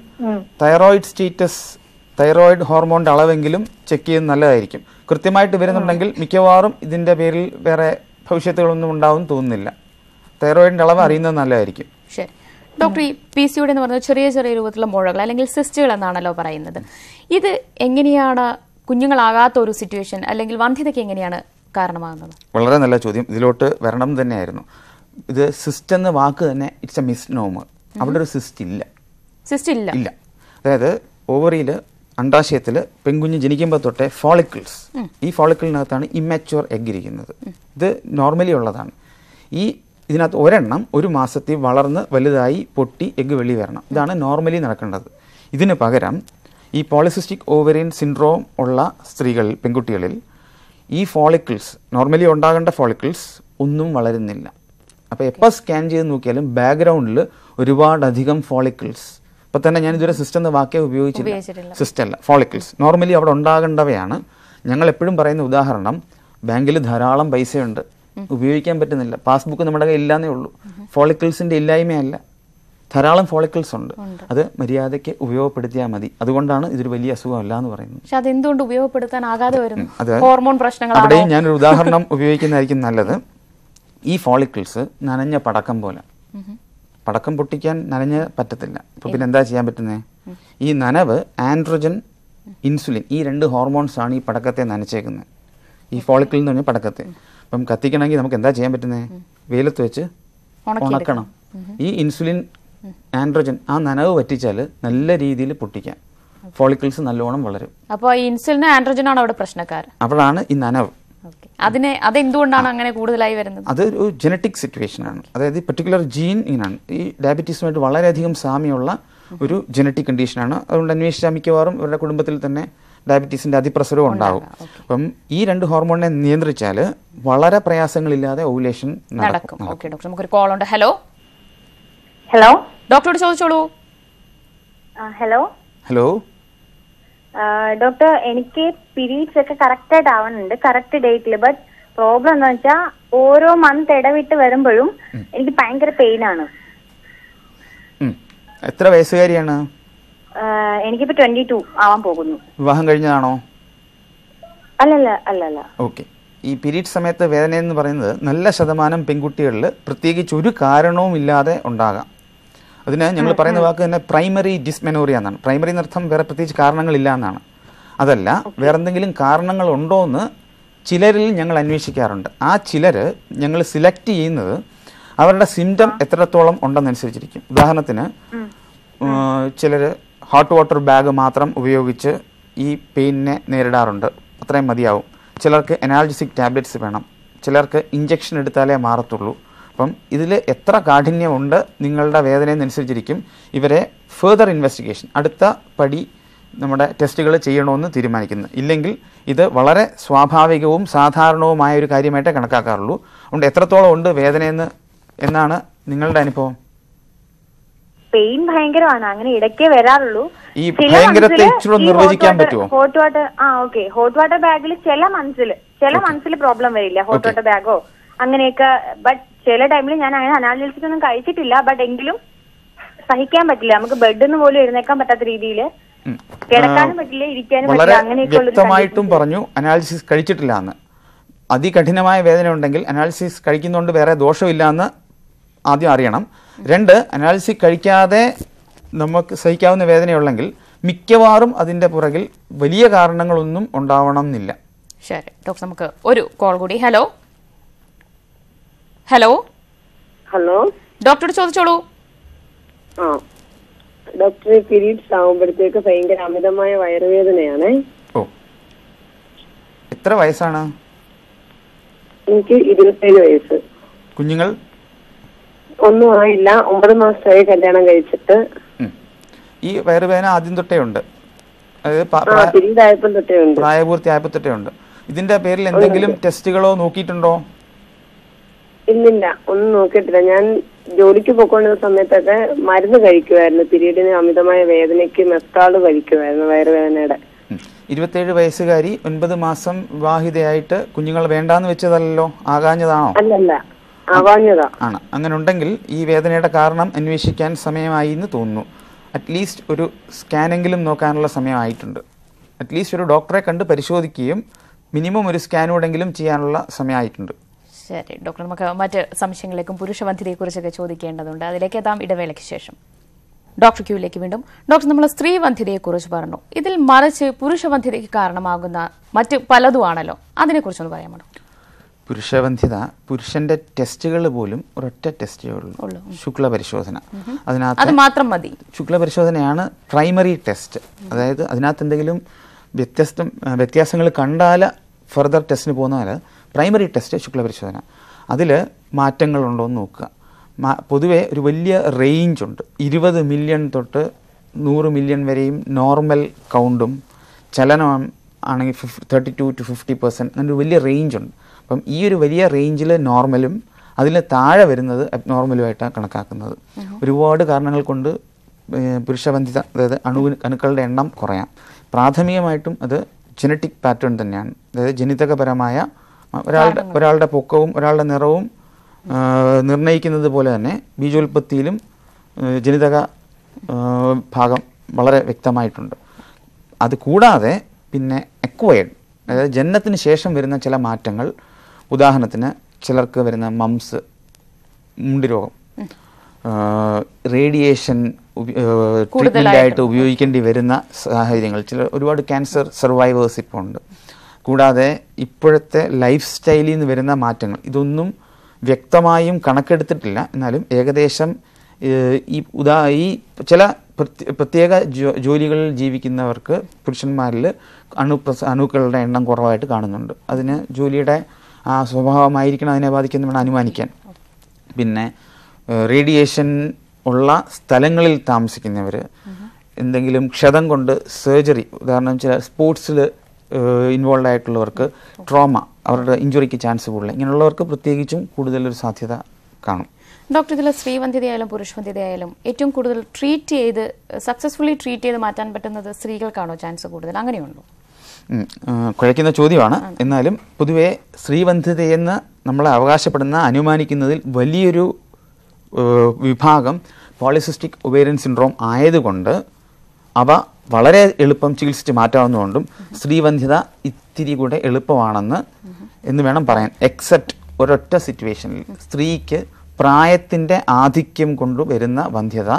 തൈറോയിഡ് സ്റ്റേറ്റസ് തൈറോയിഡ് ഹോർമോണിന്റെ അളവെങ്കിലും ചെക്ക് ചെയ്യുന്നത് നല്ലതായിരിക്കും. കൃത്യമായിട്ട് വരുന്നുണ്ടെങ്കിൽ മിക്കവാറും ഇതിന്റെ പേരിൽ വേറെ ഭവിഷ്യത്തുകളൊന്നും ഉണ്ടാവും തോന്നുന്നില്ല. തൈറോയിഡിന്റെ അളവ് അറിയുന്നത് നല്ലതായിരിക്കും. ശരി. ഡോക്ടർ ഈ പി സി എന്ന് പറഞ്ഞ ചെറിയ ചെറിയ രൂപത്തിലുള്ള മുഴകൾ അല്ലെങ്കിൽ സിസ്റ്റുകൾ എന്നാണല്ലോ പറയുന്നത്. ഇത് എങ്ങനെയാണ് കുഞ്ഞുങ്ങളാകാത്ത ഒരു സിറ്റുവേഷൻ അല്ലെങ്കിൽ വന്ധ്യതയ്ക്ക് എങ്ങനെയാണ് കാരണമാകുന്നത്? വളരെ നല്ല ചോദ്യം. ഇതിലോട്ട് വരണം തന്നെയായിരുന്നു. ഇത് സിസ്റ്റ് എന്ന വാക്ക് തന്നെ ഇറ്റ്സ് എ മിസ് നോമർ അവിടെ ഒരു സിസ്റ്റ് ഇല്ല. സിസ്റ്റ് ഇല്ല. ഇല്ല. അതായത് ഓവറിയിൽ അണ്ടാശയത്തിൽ പെൺകുഞ്ഞ് ജനിക്കുമ്പോൾ തൊട്ടേ ഫോളിക്കിൾസ് ഈ ഫോളിക്കിളിനകത്താണ് ഇമ്മച്ചുവർ എഗ് ഇരിക്കുന്നത്. ഇത് നോർമലി ഉള്ളതാണ്. ഈ ഇതിനകത്ത് ഒരെണ്ണം ഒരു മാസത്തിൽ വളർന്ന് വലുതായി പൊട്ടി എഗ് വെളി വരണം. ഇതാണ് നോർമലി നടക്കേണ്ടത്. ഇതിന് പകരം ഈ പോളിസിസ്റ്റിക് ഓവറിയൻ സിൻഡ്രോം ഉള്ള സ്ത്രീകളിൽ പെൺകുട്ടികളിൽ ഈ ഫോളിക്കിൾസ് നോർമലി ഉണ്ടാകേണ്ട ഫോളിക്കിൾസ് ഒന്നും വളരുന്നില്ല. അപ്പോൾ എപ്പോൾ സ്കാൻ ചെയ്ത് നോക്കിയാലും ബാക്ക്ഗ്രൗണ്ടിൽ ഒരുപാടധികം ഫോളിക്കിൾസ് ഇപ്പം തന്നെ ഞാൻ ഇതുവരെ സിസ്റ്റം എന്ന വാക്കേ ഉപയോഗിച്ചില്ല. സിസ്റ്റം അല്ല ഫോളിക്കിൾസ് നോർമലി അവിടെ ഉണ്ടാകേണ്ടവയാണ്. ഞങ്ങൾ എപ്പോഴും പറയുന്ന ഉദാഹരണം ബാങ്കിൽ ധാരാളം പൈസയുണ്ട്. ഉപയോഗിക്കാൻ പറ്റുന്നില്ല. പാസ്ബുക്ക് നമ്മുടെ കയ്യിൽ ഇല്ലാന്നേ ഉള്ളൂ. ഫോളിക്കിൾസിന്റെ ഇല്ലായ്മയല്ല. ധാരാളം ഫോളിക്കിൾസ് ഉണ്ട്. അത് മര്യാദയ്ക്ക് ഉപയോഗപ്പെടുത്തിയാൽ മതി. അതുകൊണ്ടാണ് ഇതൊരു വലിയ അസുഖമല്ല എന്ന് പറയുന്നത്. പക്ഷെ അതെന്തുകൊണ്ട് ഉപയോഗപ്പെടുത്താൻ ആകാതെ വരുന്നു? അത് ഹോർമോൺ അവിടെയും ഞാനൊരു ഉദാഹരണം ഉപയോഗിക്കുന്നതായിരിക്കും നല്ലത്. ഈ ഫോളിക്കിൾസ് നനഞ്ഞ പടക്കം പോലെ. പടക്കം പൊട്ടിക്കാൻ നനഞ്ഞ പറ്റത്തില്ല. അപ്പൊ പിന്നെ എന്താ ചെയ്യാൻ പറ്റുന്നത് ഈ നനവ് ആൻഡ്രോജൻ ഇൻസുലിൻ ഈ രണ്ട് ഹോർമോൺസ് ആണ് ഈ പടക്കത്തെ നനച്ചേക്കുന്നത്. ഈ ഫോളിക്കിൾ എന്ന് പറഞ്ഞ പടക്കത്തെ. അപ്പം കത്തിക്കണമെങ്കിൽ നമുക്ക് എന്താ ചെയ്യാൻ പറ്റുന്നത് വെയിലത്ത് വെച്ച് ഉണക്കണം. ഈ ഇൻസുലിൻ ആൻഡ്രോജൻ ആ നനവ് പറ്റിച്ചാൽ നല്ല രീതിയിൽ പൊട്ടിക്കാം. ഫോളിക്കിൾസ് നല്ലോണം വളരും. അപ്പോൾ ഇൻസുലിൻ ആൻഡ്രോജൻ ആണ് അവിടെ പ്രശ്നക്കാർ? അവിടാണ് ഈ നനവ്. അതിനെ അതിനെ അതെന്തുകൊണ്ടാണ് അങ്ങനെ കൂടുതലായി വരുന്നത്? അത് ഒരു ജനറ്റിക് സിറ്റുവേഷൻ ആണ്. അതായത് ഈ പെർട്ടിക്കുലർ ജീൻ ഇങ്ങനെയാണ് ഈ ഡയബറ്റീസുമായിട്ട് വളരെയധികം സാമ്യമുള്ള ഒരു ജനറ്റിക് കണ്ടീഷനാണ് അതുകൊണ്ട് അന്വേഷിച്ചാൽ മിക്കവാറും ഇവരുടെ കുടുംബത്തിൽ തന്നെ ഡയബറ്റീസിന്റെ അതിപ്രസരവും ഉണ്ടാകും അപ്പം ഈ രണ്ട് ഹോർമോണിനെ നിയന്ത്രിച്ചാൽ വളരെ പ്രയാസങ്ങളില്ലാതെ ഓവുലേഷൻ നടക്കും. നടക്കും. Okay doctor. നമുക്കൊരു കോൾ ഉണ്ട്. ഹലോ? ഹലോ? ഡോക്ടറോട് ചോദിച്ചോളൂ. ഹലോ? ഹലോ? ഡോക്ടർ എനിക്ക് പീരീഡ്സ് ഒക്കെ കറക്റ്റ് ആയിട്ട് ആവുന്നുണ്ട് കറക്റ്റ് ഡേറ്റിൽ ബട്ട് പ്രോബ്ലം എന്ന് വെച്ചാൽ ഓരോ മന്ത് ഇടവിട്ട് വരുമ്പോഴും എനിക്ക് ഭയങ്കര പെയിൻ ആണ്. എത്ര വയസ്സുകാരിയാണ്? എനിക്കിപ്പോ ട്വന്റി ടു ആവാൻ പോകുന്നു. വിവാഹം കഴിഞ്ഞതാണോ? അല്ലല്ല അല്ലല്ല. ഓക്കെ. ഈ പീരീഡ് സമയത്ത് വേദന എന്ന് പറയുന്നത് നല്ല ശതമാനം പെൺകുട്ടികളിൽ പ്രത്യേകിച്ച് ഒരു കാരണവും ഇല്ലാതെ ഉണ്ടാകാം. അതിന് ഞങ്ങൾ പറയുന്ന വാക്ക് തന്നെ പ്രൈമറി ഡിസ്മെനോറിയ എന്നാണ്. പ്രൈമറി എന്നർത്ഥം വേറെ പ്രത്യേകിച്ച് കാരണങ്ങളില്ല എന്നാണ്. അതല്ല വേറെ എന്തെങ്കിലും കാരണങ്ങൾ ഉണ്ടോ എന്ന് ചിലരിൽ ഞങ്ങൾ അന്വേഷിക്കാറുണ്ട്. ആ ചിലർ ഞങ്ങൾ സിലക്ട് ചെയ്യുന്നത് അവരുടെ സിംറ്റം എത്രത്തോളം ഉണ്ടെന്നനുസരിച്ചിരിക്കും. ഉദാഹരണത്തിന് ചിലർ ഹോട്ട് വാട്ടർ ബാഗ് മാത്രം ഉപയോഗിച്ച് ഈ പെയിനിനെ നേരിടാറുണ്ട്. അത്രയും മതിയാവും. ചിലർക്ക് എനാൽജിസിക് ടാബ്ലറ്റ്സ് വേണം. ചിലർക്ക് ഇഞ്ചക്ഷൻ എടുത്താലേ മാറത്തുള്ളൂ. അപ്പം ഇതിൽ എത്ര കാഠിന്യമുണ്ട് നിങ്ങളുടെ വേദനയെന്നനുസരിച്ചിരിക്കും ഇവരെ ഫേർദർ ഇൻവെസ്റ്റിഗേഷൻ അടുത്ത പടി നമ്മുടെ ടെസ്റ്റുകൾ ചെയ്യണമെന്ന് തീരുമാനിക്കുന്നത് ഇല്ലെങ്കിൽ ഇത് വളരെ സ്വാഭാവികവും സാധാരണവുമായ ഒരു കാര്യമായിട്ടേ കണക്കാക്കാറുള്ളൂ. അതുകൊണ്ട് എത്രത്തോളം ഉണ്ട് വേദനയെന്ന് എന്നാണ് നിങ്ങളുടെ അനുഭവം? പെയിൻ ഭയങ്കരമാണ്. അങ്ങനെ ഇടയ്ക്കേ വരാറുള്ളൂ. ഈ ഭയങ്കരത്തെ ഇച്ചിരി നിർവചിക്കാൻ പറ്റുമോ? ഹോട്ട് വാട്ടർ ആ ഓക്കെ ഹോട്ട് വാട്ടർ ബാഗിൽ ചില മന്ത്സിൽ ചില മന്ത്സിൽ പ്രോബ്ലം വരില്ല. ഹോട്ട് വാട്ടർ ബാഗോ അങ്ങനെയൊക്കെ. ബട്ട് ചില ടൈമിൽ ഞാൻ അങ്ങനെ അനാലിസിസ് ഒന്നും കഴിച്ചിട്ടില്ല. ബട്ട് എങ്കിലും സഹിക്കാൻ പറ്റില്ല. നമുക്ക് ബെഡിൽ പോലും എഴുന്നേക്കാൻ പറ്റാത്ത രീതിയിൽ കിടക്കാനും പറ്റില്ല ഇരിക്കാനും പറ്റില്ല അങ്ങനെയൊക്കെയുള്ള വ്യക്തമായിട്ടും പറഞ്ഞു അനാലിസിസ് കഴിച്ചിട്ടില്ല എന്ന്. അതികഠിനമായ വേദന ഉണ്ടെങ്കിൽ അനാലിസിസ് കഴിക്കുന്നതുകൊണ്ട് വേറെ ദോഷമില്ല എന്ന് ആദ്യം അറിയണം. രണ്ട് അനാലിസിസ് കഴിക്കാതെ നമുക്ക് സഹിക്കാവുന്ന വേദനയുള്ളെങ്കിൽ മിക്കവാറും അതിന്റെ പുറകിൽ വലിയ കാരണങ്ങളൊന്നും ഉണ്ടാവണം എന്നില്ല ശരി ഡോക്ടർ നമുക്ക് ഒരു കോൾ കൂടി. ഹലോ? ഹലോ? ഹലോ? ഡോക്ടറോട് ചോദിച്ചോളൂ. ആ ഡോക്ടറെ പീരീഡ്സ് ആവുമ്പോഴത്തേക്ക് ഭയങ്കര അമിതമായ വയറുവേദനയാണ്. ഓ. എത്ര വയസ്സാണ്? എനിക്ക് ഇരുപത്തേഴ് വയസ്സ്. കുഞ്ഞുങ്ങൾ? ഒന്നും ആയില്ല. ഒമ്പത് മാസമായി കല്യാണം കഴിച്ചിട്ട്. ഈ വയറുവേദന ആദ്യം തൊട്ടേ ഉണ്ട്. അതായത് പ- ആ പ്രായ- പീരീഡ് ആയപ്പം തൊട്ടേ ഉണ്ട്. ഇതിന്റെ പേരിൽ എന്തെങ്കിലും ടെസ്റ്റുകളോ നോക്കിയിട്ടുണ്ടോ? ഇല്ലില്ല. ഒന്നും നോക്കിയിട്ടില്ല. ഞാൻ ജോലിക്ക് പോയിക്കൊണ്ടിരുന്ന സമയത്തൊക്കെ മരുന്ന് കഴിക്കുമായിരുന്നു പിരീഡിന് അമിതമായ വേദനയ്ക്ക് മെസ്റ്റാൾ കഴിക്കുമായിരുന്നു വയറുവേദനയുടെ. ഇരുപത്തിയേഴ് വയസ്സുകാരി ഒൻപത് മാസം വിവാഹിതയായിട്ട് കുഞ്ഞുങ്ങൾ വേണ്ടാന്ന് വെച്ചതല്ലോ? ആകാഞ്ഞതാണോ? അല്ലല്ല. ആണ്. അങ്ങനെ ഉണ്ടെങ്കിൽ ഈ വേദനയുടെ കാരണം അന്വേഷിക്കാൻ സമയമായി എന്ന് തോന്നുന്നു. അറ്റ്ലീസ്റ്റ് ഒരു സ്കാനെങ്കിലും നോക്കാനുള്ള സമയമായിട്ടുണ്ട്. അറ്റ്ലീസ്റ്റ് ഒരു ഡോക്ടറെ കണ്ട് പരിശോധിക്കുകയും മിനിമം ഒരു സ്കാനോടെങ്കിലും ചെയ്യാനുള്ള സമയമായിട്ടുണ്ട്. ശരി ഡോക്ടർ നമുക്ക് മറ്റ് സംശയങ്ങളിലേക്കും പുരുഷവന്ധ്യതയെക്കുറിച്ചൊക്കെ ചോദിക്കേണ്ടതുണ്ട്. അതിലേക്ക് എത്താം ഇടവേളയ്ക്ക് ശേഷം. ഡോക്ടർ ക്യൂവിലേക്ക് വീണ്ടും. ഡോക്ടർ നമ്മൾ സ്ത്രീവന്ധ്യതയെക്കുറിച്ച് പറഞ്ഞു. ഇതിൽ മറിച്ച് പുരുഷവന്ധ്യതയ്ക്ക് കാരണമാകുന്ന മറ്റ് പലതുമാണല്ലോ അതിനെക്കുറിച്ചൊന്ന് പറയാമോ? ഡോക്ടർ? പുരുഷവന്ധ്യത പുരുഷന്റെ ടെസ്റ്റുകൾ പോലും ഒരൊറ്റ ടെസ്റ്റേ ഉള്ളൂ. ശുക്ല പരിശോധന അത് അതിനകത്ത് മാത്രം മതി. ശുക്ല പരിശോധനയാണ് പ്രൈമറി ടെസ്റ്റ്. അതായത് അതിനകത്ത് എന്തെങ്കിലും വ്യത്യസ്തം വ്യത്യാസങ്ങൾ കണ്ടാൽ ഫർദർ ടെസ്റ്റിന് പോകുന്നാൽ പ്രൈമറി ടെസ്റ്റ് ശുക്ല പരിശോധന അതിൽ മാറ്റങ്ങളുണ്ടോ എന്ന് നോക്കുക. പൊതുവെ ഒരു വലിയ റേഞ്ച് ഉണ്ട്. ഇരുപത് മില്യൺ തൊട്ട് നൂറ് മില്യൺ വരെയും നോർമൽ കൗണ്ടും ചലനം ആണെങ്കിൽ ഫിഫ് thirty to to fifty percent അങ്ങനെ ഒരു വലിയ റേഞ്ച് ഉണ്ട്. അപ്പം ഈ ഒരു വലിയ റേഞ്ചിൽ നോർമലും അതിൽ താഴെ വരുന്നത് അബ്നോർമലുമായിട്ടാണ് കണക്കാക്കുന്നത്. ഒരുപാട് കാരണങ്ങൾ കൊണ്ട് പുരുഷബന്ധിത അതായത് അണു അണുക്കളുടെ എണ്ണം കുറയാം. പ്രാഥമികമായിട്ടും അത് ജനറ്റിക് പാറ്റേൺ തന്നെയാണ്. അതായത് ജനിതകപരമായ ഒരാളുടെ ഒരാളുടെ പൊക്കവും ഒരാളുടെ നിറവും നിർണയിക്കുന്നത് നിർണയിക്കുന്നത് പോലെ തന്നെ ബീജോൽപത്തിയിലും ജനിതക ഭാഗം വളരെ വ്യക്തമായിട്ടുണ്ട്. അത് കൂടാതെ പിന്നെ അക്വയർഡ് അതായത് ജനനത്തിന് ശേഷം വരുന്ന ചില മാറ്റങ്ങൾ ഉദാഹരണത്തിന് ചിലർക്ക് വരുന്ന മംസ് മുണ്ടി രോഗം റേഡിയേഷൻ ട്രീറ്റ്മെന്റായിട്ട് ഉപയോഗിക്കേണ്ടി വരുന്ന സാഹചര്യങ്ങൾ. ചില ഒരുപാട് ക്യാൻസർ സർവൈവേഴ്സ് ഇപ്പോൾ ഉണ്ട്. കൂടാതെ ഇപ്പോഴത്തെ ലൈഫ് സ്റ്റൈലിൽ നിന്ന് വരുന്ന മാറ്റങ്ങൾ. ഇതൊന്നും വ്യക്തമായും കണക്കെടുത്തിട്ടില്ല. എന്നാലും ഏകദേശം ഈ ഉദാ ഈ ചില പ്രത്യ- പ്രത്യേക ജോ- ജോലികളിൽ ജീവിക്കുന്നവർക്ക് പുരുഷന്മാരിൽ അണു അണുക്കളുടെ എണ്ണം കുറവായിട്ട് കാണുന്നുണ്ട്. അതിന് ജോലിയുടെ ആ സ്വഭാവമായിരിക്കണം അതിനെ ബാധിക്കുന്ന വേണം അനുമാനിക്കാൻ. പിന്നെ റേഡിയേഷൻ ഉള്ള സ്ഥലങ്ങളിൽ താമസിക്കുന്നവർ എന്തെങ്കിലും ക്ഷതം കൊണ്ട് സർജറി ഉദാഹരണം ചില സ്പോർട്സിൽ ഇൻവോൾവ് ആയിട്ടുള്ളവർക്ക് ട്രോമ അവരുടെ ഇഞ്ചുറിക്ക് ചാൻസ് കൂടുതൽ ഇങ്ങനെയുള്ളവർക്ക് പ്രത്യേകിച്ചും കൂടുതലൊരു സാധ്യത കാണും. ഡോക്ടർ ഇതിൽ സ്ത്രീവന്ധ്യതയായാലും പുരുഷവന്ധ്യതയായാലും ഏറ്റവും കൂടുതൽ ട്രീറ്റ് ചെയ്ത് സക്സസ്ഫുള്ളി ട്രീറ്റ് ചെയ്ത് മാറ്റാൻ പറ്റുന്നത് സ്ത്രീകൾക്കാണോ ചാൻസ് കൂടുതൽ? അങ്ങനെയുണ്ടോ? കുഴയ്ക്കുന്ന ചോദ്യമാണ്. എന്നാലും പൊതുവെ സ്ത്രീബന്ധിതയെന്ന് നമ്മൾ അവകാശപ്പെടുന്ന അനുമാനിക്കുന്നതിൽ വലിയൊരു വിഭാഗം പോളിസിസ്റ്റിക് ഒവേറിയൻ സിൻഡ്രോം ആയതുകൊണ്ട് അവ വളരെ എളുപ്പം ചികിത്സിച്ച് മാറ്റാവുന്നതുകൊണ്ടും സ്ത്രീബന്ധിത ഇ- ഇത്തിരി കൂടെ എളുപ്പമാണെന്ന് എന്ന് വേണം പറയാൻ. എക്സെപ്റ്റ് ഒരൊറ്റ സിറ്റുവേഷനിൽ സ്ത്രീക്ക് പ്രായത്തിന്റെ ആധിക്യം കൊണ്ട് വരുന്ന വന്ധ്യത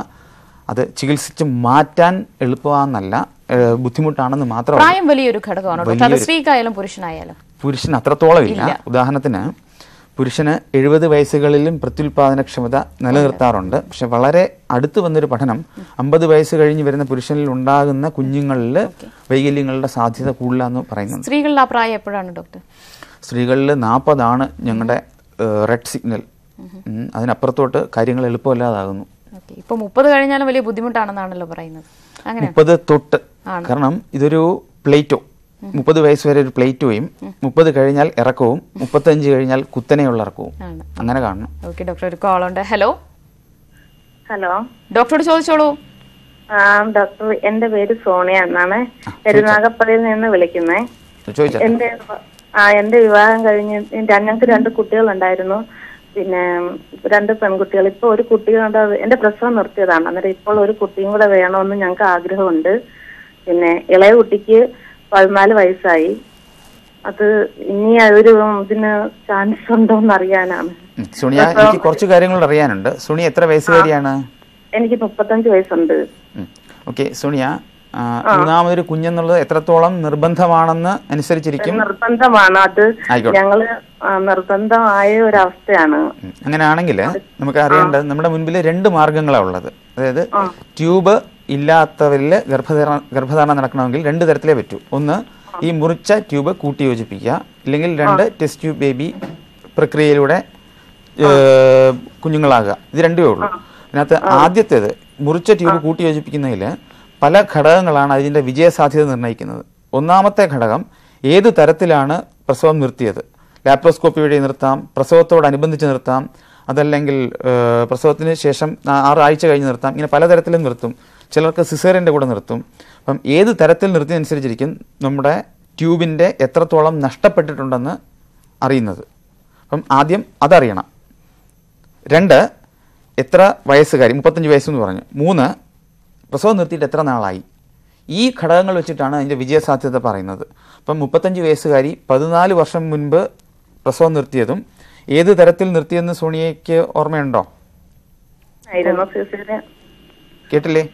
അത് ചികിത്സിച്ച് മാറ്റാൻ എളുപ്പമാണെന്നല്ല. ബുദ്ധിമുട്ടാണെന്ന് മാത്രം പ്രായം വലിയൊരു ഘടകമാണ് സ്ത്രീക്കായാലും പുരുഷനായാലും. പുരുഷൻ അത്രത്തോളം ഇല്ല. ഉദാഹരണത്തിന് പുരുഷന് എഴുപത് വയസ്സുകളിലും പ്രത്യുൽപാദനക്ഷമത നിലനിർത്താറുണ്ട്. പക്ഷെ വളരെ അടുത്ത് വന്നൊരു പഠനം അമ്പത് വയസ്സ് കഴിഞ്ഞ് വരുന്ന പുരുഷനിൽ ഉണ്ടാകുന്ന കുഞ്ഞുങ്ങളിൽ വൈകല്യങ്ങളുടെ സാധ്യത കൂടുതലാന്ന് പറയുന്നുണ്ട്. സ്ത്രീകളുടെ പ്രായം എപ്പോഴാണ് ഡോക്ടർ? സ്ത്രീകളിൽ നാൽപ്പതാണ് ഞങ്ങളുടെ റെഡ് സിഗ്നൽ. അതിനപ്പുറത്തോട്ട് കാര്യങ്ങൾ എളുപ്പമല്ലാതാകുന്നു. ഇപ്പൊ മുപ്പത് കഴിഞ്ഞാലും വലിയ ബുദ്ധിമുട്ടാണെന്നാണല്ലോ പറയുന്നത്. മുപ്പത് തൊട്ട്. കാരണം ഇതൊരു പ്ലേറ്റോ മുപ്പത് വയസ്സ് വരെ ഒരു പ്ലേറ്റോയും മുപ്പത് കഴിഞ്ഞാൽ ഇറക്കവും മുപ്പത്തഞ്ച് കഴിഞ്ഞാൽ കുത്തനെയുള്ള ഇറക്കവും. അങ്ങനെ കാണണം. ഓക്കെ ഡോക്ടർ ഒരു കോൾ ഉണ്ട്. ഹലോ ഹലോ ഡോക്ടറോട് ചോദിച്ചോളൂ. ആ ഡോക്ടർ എന്റെ പേര് സോണിയ എന്നാണ്. പെരുനാഗപ്പള്ളിയിൽ നിന്ന് വിളിക്കുന്നേ. എന്റെ ആ എന്റെ വിവാഹം കഴിഞ്ഞ് ഞങ്ങൾക്ക് രണ്ട് കുട്ടികളുണ്ടായിരുന്നു. പിന്നെ രണ്ട് പെൺകുട്ടികൾ. ഇപ്പൊ ഒരു കുട്ടികളുണ്ട്. എന്റെ പ്രസവം നിർത്തിയതാണ്. അന്നേരം ഇപ്പോൾ ഒരു കുട്ടിയും കൂടെ വേണമെന്ന് ഞങ്ങൾക്ക് ആഗ്രഹമുണ്ട്. പിന്നെ ഇളയ കുട്ടിക്ക് പതിനാല് വയസ്സായി. അത് ഇനി ഒരു ഇതിന് ചാൻസ് ഉണ്ടോ എന്ന് അറിയാനാണ്. സുണിയ എനിക്ക് കുറച്ച് കാര്യങ്ങൾ അറിയാനുണ്ട്. സുണി എത്ര വയസ്സുകാരിയാണ് എനിക്ക് മുപ്പത്തഞ്ച് വയസ്സുണ്ട്. ഓക്കെ സുണിയ മൂന്നാമതൊരു കുഞ്ഞെന്നുള്ളത് എത്രത്തോളം നിർബന്ധമാണെന്ന് അനുസരിച്ചിരിക്കും? നിർബന്ധമാണ്. അത്. ഞങ്ങൾ നിർബന്ധമായ ഒരവസ്ഥയാണ്. അങ്ങനെയാണെങ്കിൽ നമുക്ക് അറിയേണ്ടത് നമ്മുടെ മുൻപിൽ രണ്ട് മാർഗങ്ങളാണ് ഉള്ളത്. അതായത് ട്യൂബ് ഇല്ലാത്തവരിൽ ഗർഭധാരണ ഗർഭധാരണം നടക്കണമെങ്കിൽ രണ്ട് തരത്തിലേ പറ്റൂ. ഒന്ന് ഈ മുറിച്ച ട്യൂബ് കൂട്ടി യോജിപ്പിക്കുക ഇല്ലെങ്കിൽ രണ്ട് ടെസ്റ്റ് ട്യൂബ് ബേബി പ്രക്രിയയിലൂടെ കുഞ്ഞുങ്ങളാകുക. ഇത് രണ്ടേ ഉള്ളൂ. അതിനകത്ത് ആദ്യത്തേത് മുറിച്ച ട്യൂബ് കൂട്ടി യോജിപ്പിക്കുന്നതിൽ പല ഘടകങ്ങളാണ് അതിന്റെ വിജയസാധ്യത നിർണയിക്കുന്നത്. ഒന്നാമത്തെ ഘടകം ഏത് തരത്തിലാണ് പ്രസവം നിർത്തിയത്? ലാപ്രോസ്കോപ്പി വഴി നിർത്താം പ്രസവത്തോടനുബന്ധിച്ച് നിർത്താം അതല്ലെങ്കിൽ പ്രസവത്തിന് ശേഷം ആറാഴ്ച കഴിഞ്ഞ് നിർത്താം. ഇങ്ങനെ പലതരത്തിലും നിർത്തും. ചിലർക്ക് സിസേറിന്റെ കൂടെ നിർത്തും. അപ്പം ഏത് തരത്തിൽ നിർത്തിയതനുസരിച്ചിരിക്കും നമ്മുടെ ട്യൂബിന്റെ എത്രത്തോളം നഷ്ടപ്പെട്ടിട്ടുണ്ടെന്ന് അറിയുന്നത്. അപ്പം ആദ്യം അതറിയണം. രണ്ട് എത്ര വയസ്സുകാരി മുപ്പത്തഞ്ച് വയസ്സെന്ന് പറഞ്ഞു. മൂന്ന് പ്രസവം നിർത്തിയിട്ട് എത്ര നാളായി? ഈ ഘടകങ്ങൾ വെച്ചിട്ടാണ് അതിന്റെ വിജയസാധ്യത പറയുന്നത്. അപ്പം മുപ്പത്തഞ്ച് വയസ്സുകാരി പതിനാല് വർഷം മുൻപ് പ്രസവം നിർത്തിയതും ഏത് തരത്തിൽ നിർത്തിയെന്ന് സോണിയയ്ക്ക് ഓർമ്മയുണ്ടോ? കേട്ടില്ലേ?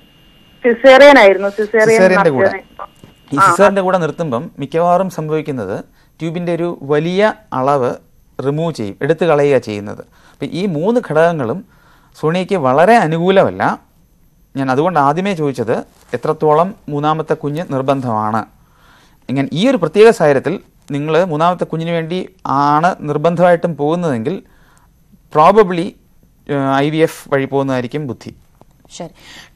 സിസേറിയൻ ആയിരുന്നു സിസേറിയന്റെ കൂടെ. ഈ സിസേറിന്റെ കൂടെ നിർത്തുമ്പം മിക്കവാറും സംഭവിക്കുന്നത് ട്യൂബിന്റെ ഒരു വലിയ അളവ് റിമൂവ് ചെയ്യും എടുത്തു കളയുക ചെയ്യുന്നത്. അപ്പം ഈ മൂന്ന് ഘടകങ്ങളും സോണിയയ്ക്ക് വളരെ അനുകൂലമല്ല. ഞാൻ അതുകൊണ്ട് ആദ്യമേ ചോദിച്ചത് എത്രത്തോളം മൂന്നാമത്തെ കുഞ്ഞ് നിർബന്ധമാണ്. ഇങ്ങനെ ഈ ഒരു പ്രത്യേക സാഹചര്യത്തിൽ നിങ്ങൾ മൂന്നാമത്തെ കുഞ്ഞിന് വേണ്ടി ആണ് നിർബന്ധമായിട്ടും പോകുന്നതെങ്കിൽ പ്രോബബ്ലി ഐ വി എഫ് വഴി പോകുന്നതായിരിക്കും ബുദ്ധി. ശരി.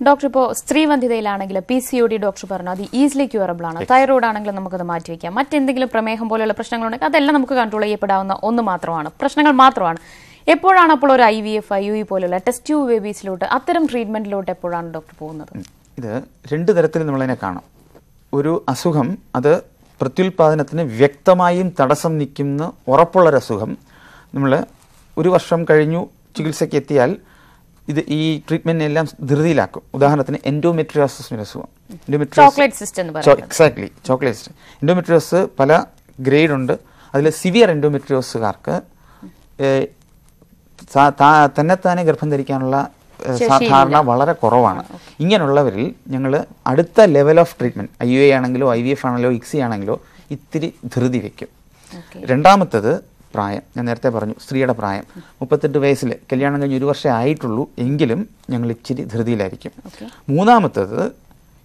ഡോക്ടർ ഇപ്പോൾ സ്ത്രീ വന്ധ്യതയിലാണെങ്കിൽ P C O D doctor പറഞ്ഞു അത് ഈസിലി ക്യൂറബിൾ ആണ്. തൈറോയ്ഡ് ആണെങ്കിലും നമുക്കത് മാറ്റിവെക്കാം. മറ്റെന്തെങ്കിലും പ്രമേഹം പോലെയുള്ള പ്രശ്നങ്ങളുണ്ടെങ്കിൽ അതെല്ലാം നമുക്ക് കൺട്രോൾ ചെയ്യപ്പെടാവുന്ന ഒന്ന് മാത്രമാണ്. പ്രശ്നങ്ങൾ മാത്രമാണ്. എപ്പോഴാണ് അപ്പോൾ ഒരു I V F I U I പോലുള്ള ടെസ്റ്റ് ട്യൂബ് ബേബീസിലോട്ട് അത്തരം ട്രീറ്റ്മെന്റിലോട്ട് എപ്പോഴാണ് ഡോക്ടർ പോകുന്നത്? ഇത് രണ്ട് തരത്തിൽ നമ്മളതിനെ കാണാം. ഒരു അസുഖം അത് പ്രത്യുൽപാദനത്തിന് വ്യക്തമായും തടസ്സം നിൽക്കുന്ന ഉറപ്പുള്ളൊരസുഖം. നമ്മൾ ഒരു വർഷം കഴിഞ്ഞു ചികിത്സയ്ക്ക് എത്തിയാൽ ഇത് ഈ ട്രീറ്റ്മെന്റിനെ എല്ലാം ധൃതിയിലാക്കും. ഉദാഹരണത്തിന് എൻഡോമെട്രിയോസിസ് ഒരു അസുഖം. ചോക്ലേറ്റ് സിസ്റ്റ് എക്സാക്ട്ലി എൻഡോമെട്രിയോസ് പല ഗ്രേഡ് ഉണ്ട്. അതിൽ സിവിയർ എൻഡോമെട്രിയോസുകാർക്ക് തന്നെത്താനെ ഗർഭം ധരിക്കാനുള്ള സാധാരണ വളരെ കുറവാണ്. ഇങ്ങനെയുള്ളവരിൽ ഞങ്ങൾ അടുത്ത level of treatment I U A ആണെങ്കിലോ ഐ വി എഫ് ആണെങ്കിലോ ഇക്സി ആണെങ്കിലോ ഇത്തിരി ധൃതി വയ്ക്കും രണ്ടാമത്തത് പ്രായം. ഞാൻ നേരത്തെ പറഞ്ഞു സ്ത്രീയുടെ പ്രായം. മുപ്പത്തെട്ട് വയസ്സിൽ കല്യാണം കഴിഞ്ഞ് ഒരു വർഷമേ ആയിട്ടുള്ളൂ എങ്കിലും ഞങ്ങൾ ഇച്ചിരി ധൃതിയിലായിരിക്കും. മൂന്നാമത്തേത്